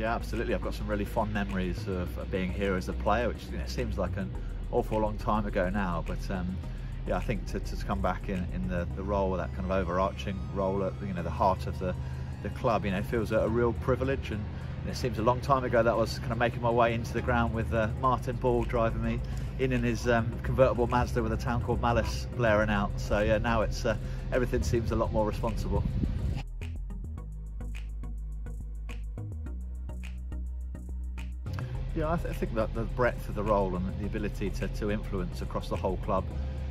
Yeah, absolutely. I've got some really fond memories of, being here as a player, which you know, seems like an awful long time ago now. But um, yeah, I think to, to come back in, in the, the role, that kind of overarching role at you know the heart of the, the club, you know, feels a, a real privilege. And it seems a long time ago that I was kind of making my way into the ground with uh, Martin Ball driving me in in his um, convertible Mazda with a town called Malice blaring out. So yeah, now it's uh, everything seems a lot more responsible. Yeah, I, th I, think that the breadth of the role and the ability to, to influence across the whole club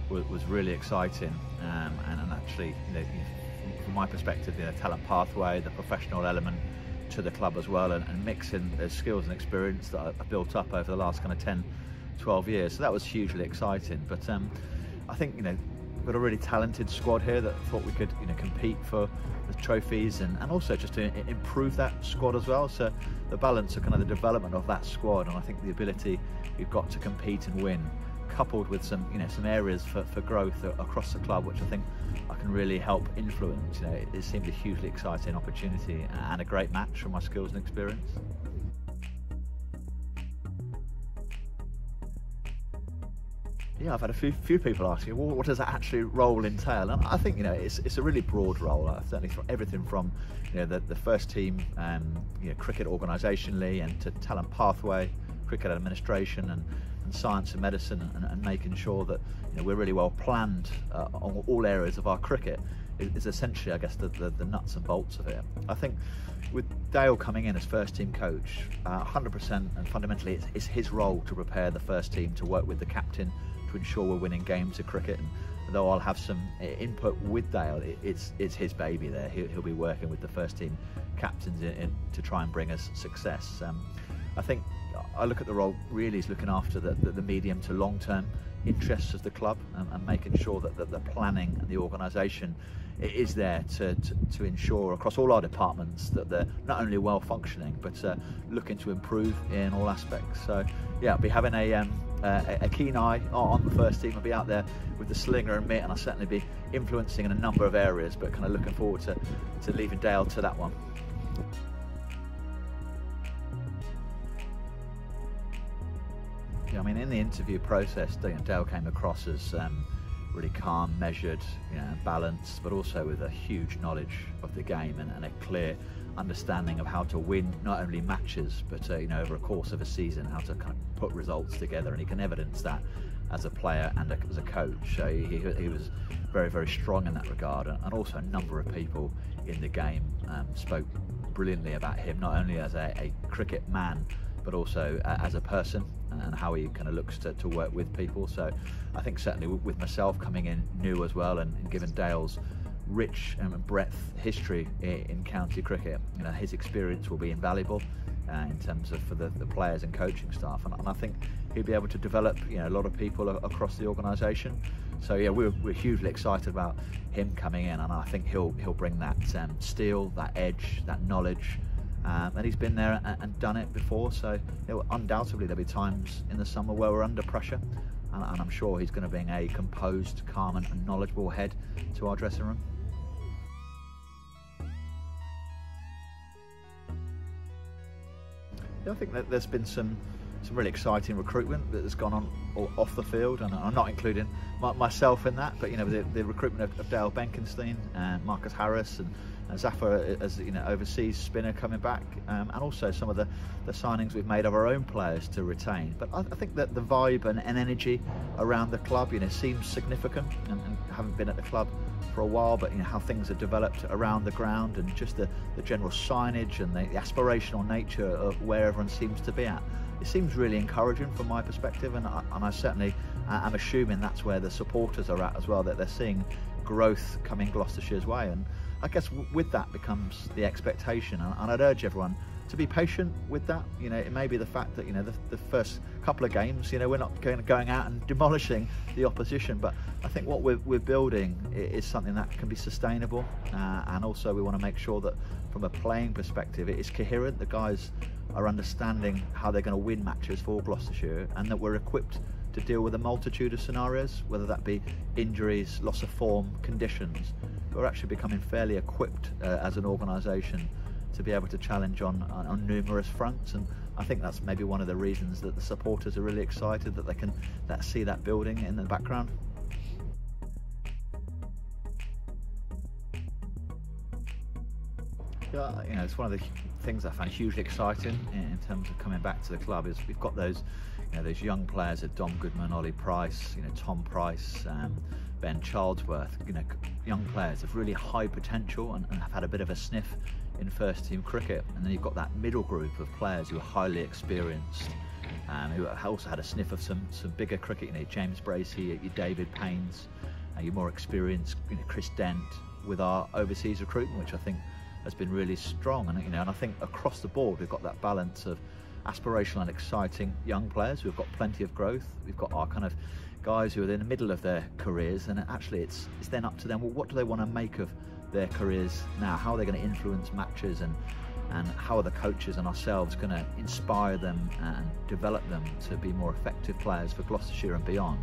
was, was really exciting. Um, and, and, actually, you know, from my perspective, the talent pathway, the professional element to the club as well, and, and mixing the skills and experience that I've built up over the last kind of 10, 12 years. So that was hugely exciting. But um, I think, you know, got a really talented squad here that thought we could, you know, compete for the trophies and, and also just to improve that squad as well. So the balance of kind of the development of that squad and I think the ability we've got to compete and win coupled with some you know some areas for, for growth across the club which I think I can really help influence you know it, it seemed a hugely exciting opportunity and a great match for my skills and experience yeah, I've had a few, few people asking, well, what does that actually role entail? And I think, you know, it's, it's a really broad role, uh, certainly everything from, you know, the, the first team, um, you know, cricket organisationally and to talent pathway, cricket administration and, and science and medicine and, and making sure that, you know, we're really well planned uh, on all areas of our cricket is, is essentially, I guess, the, the, the, nuts and bolts of it. I think with Dale coming in as first team coach, uh, 100% and fundamentally it's, it's his role to prepare the first team to work with the captain to ensure we're winning games of cricket. And though I'll have some input with Dale, it's it's his baby there. He'll, he'll be working with the first team captains in, in, to try and bring us success. Um, I think I look at the role really as looking after the, the, the medium to long term interests of the club and, and making sure that, that the planning and the organisation is there to, to, to, ensure across all our departments that they're not only well functioning but uh, looking to improve in all aspects. So yeah, I'll be having a, um, uh, a keen eye on the first team. I'll be out there with the slinger and mitt and I'll certainly be influencing in a number of areas but kind of looking forward to, to leaving Dale to that one. Yeah, I mean, in the interview process, Dale came across as um, really calm, measured, you know, balanced, but also with a huge knowledge of the game and, and a clear understanding of how to win not only matches, but uh, you know, over a course of a season, how to kind of put results together, and he can evidence that as a player and a, as a coach. So he, he, was very, very strong in that regard, and, also a number of people in the game um, spoke brilliantly about him, not only as a, a cricket man, but also uh, as a person and how he kind of looks to, to work with people. So I think certainly with myself coming in new as well and, and given Dale's rich and um, breadth history in, county cricket, you know, his experience will be invaluable uh, in terms of for the, the players and coaching staff. And, and, I think he'll be able to develop, you know, a lot of people across the organisation. So yeah, we're, we're hugely excited about him coming in, and I think he'll he'll bring that um, steel, that edge, that knowledge, um, and he's been there and, and done it before. So undoubtedly there'll be times in the summer where we're under pressure, and, and I'm sure he's going to bring a composed, calm, and knowledgeable head to our dressing room. Yeah, I think that there's been some some really exciting recruitment that has gone on off the field, and I'm not including my, myself in that, but you know the, the recruitment of, of Dale Benkenstein and Marcus Harris and Zafar as you know overseas spinner coming back, um, and also some of the, the signings we've made of our own players to retain. But I, I think that the vibe and, and, energy around the club, you know, seems significant, and, and, haven't been at the club for a while. But you know how things have developed around the ground, and just the, the general signage and the, the aspirational nature of where everyone seems to be at. It seems really encouraging from my perspective, and I, and I certainly am assuming that's where the supporters are at as well. That they're seeing growth coming Gloucestershire's way, and I guess with that becomes the expectation, and I'd urge everyone to be patient with that. You know, it may be the fact that you know the, the first couple of games, you know, we're not going going out and demolishing the opposition, but I think what we're, we're building is something that can be sustainable, uh, and also we want to make sure that from a playing perspective, it is coherent. The guys are understanding how they're going to win matches for Gloucestershire, and that we're equipped to deal with a multitude of scenarios, whether that be injuries, loss of form, conditions. We're actually becoming fairly equipped uh, as an organisation to be able to challenge on, on, on numerous fronts. And I think that's maybe one of the reasons that the supporters are really excited that they can that see that building in the background. Yeah, you know, it's one of the things I find hugely exciting in terms of coming back to the club is we've got those, you know, those young players at Dom Goodman, Ollie Price, you know, Tom Price, um, Ben Charlesworth, you know, young players of really high potential and, and have had a bit of a sniff in first team cricket. And then you've got that middle group of players who are highly experienced, um, who also had a sniff of some some bigger cricket. You know, James Bracey, your David Paynes, uh, your more experienced, you know, Chris Dent, with our overseas recruitment, which I think has been really strong. And you know, and I think across the board we've got that balance of aspirational and exciting young players. We've got plenty of growth. We've got our kind of guys who are in the middle of their careers, and actually it's it's then up to them. Well, what do they want to make of their careers now? How are they going to influence matches and and how are the coaches and ourselves going to inspire them and develop them to be more effective players for Gloucestershire and beyond?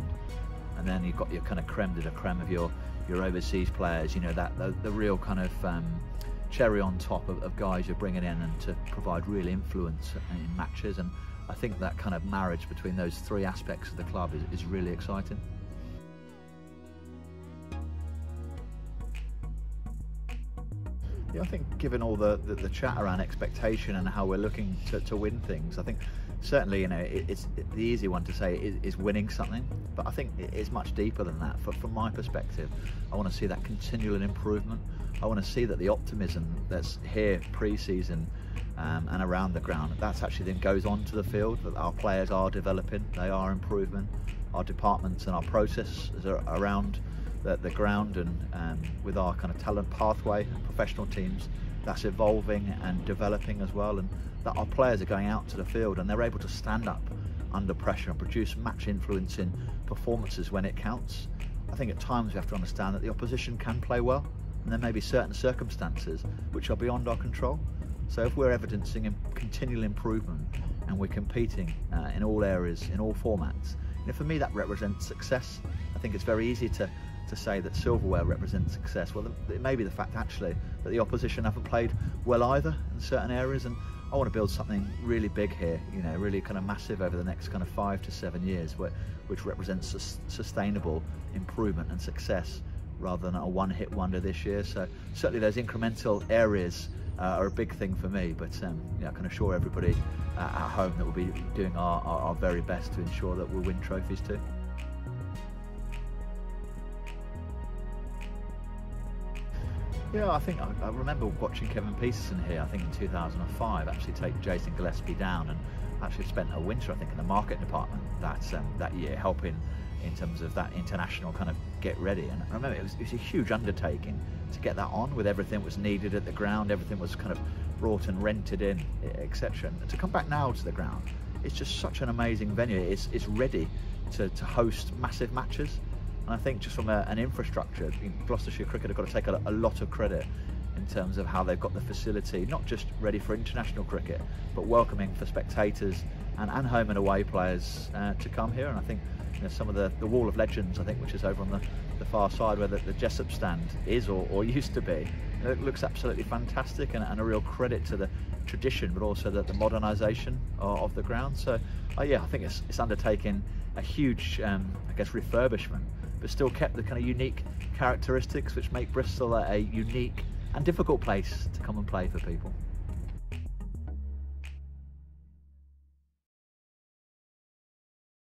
And then you've got your kind of creme de la creme of your your overseas players. You know that the, the real kind of um, cherry on top of, of, guys you're bringing in and to provide real influence in matches. And I think that kind of marriage between those three aspects of the club is, is really exciting. Yeah, I think given all the, the, the, chat around expectation and how we're looking to, to win things, I think certainly you know it, it's it, the easy one to say is, is, winning something, but I think it's much deeper than that. For, from my perspective, I want to see that continual improvement. I want to see that the optimism that's here pre-season um, and around the ground, that's actually then goes on to the field. That our players are developing, they are improving. Our departments and our processes around the, the ground and um, with our kind of talent pathway, professional teams, that's evolving and developing as well. And that our players are going out to the field and they're able to stand up under pressure and produce match influencing performances when it counts. I think at times we have to understand that the opposition can play well and there may be certain circumstances which are beyond our control. So if we're evidencing continual improvement and we're competing uh, in all areas, in all formats, you know, for me that represents success. I think it's very easy to to say that silverware represents success. Well, it may be the fact actually that the opposition haven't played well either in certain areas, and I want to build something really big here, you know, really kind of massive over the next kind of five to seven years, which represents sus sustainable improvement and success rather than a one-hit wonder this year. So certainly those incremental areas uh, are a big thing for me, but um, yeah, I can assure everybody uh, at home that we'll be doing our, our, our very best to ensure that we'll win trophies too. Yeah, I think I, I, remember watching Kevin Pietersen here. I think in 2005, actually take Jason Gillespie down, and actually spent a winter, I think, in the market department that um, that year, helping in terms of that international kind of get ready. And I remember it was, it was a huge undertaking to get that on with everything that was needed at the ground, everything was kind of brought and rented in, etc. And to come back now to the ground, it's just such an amazing venue. It's, it's ready to, to host massive matches. And I think just from a, an infrastructure, Gloucestershire Cricket have got to take a, a lot of credit in terms of how they've got the facility, not just ready for international cricket, but welcoming for spectators and, and home and away players uh, to come here. And I think you know, some of the, the Wall of Legends, I think, which is over on the, the far side where the, the Jessop stand is or, or used to be, it looks absolutely fantastic and, and, a real credit to the tradition, but also the, the modernisation of, of, the ground. So, uh, yeah, I think it's, it's undertaking a huge, um, I guess, refurbishment but still kept the kind of unique characteristics which make Bristol a, a unique and difficult place to come and play for people.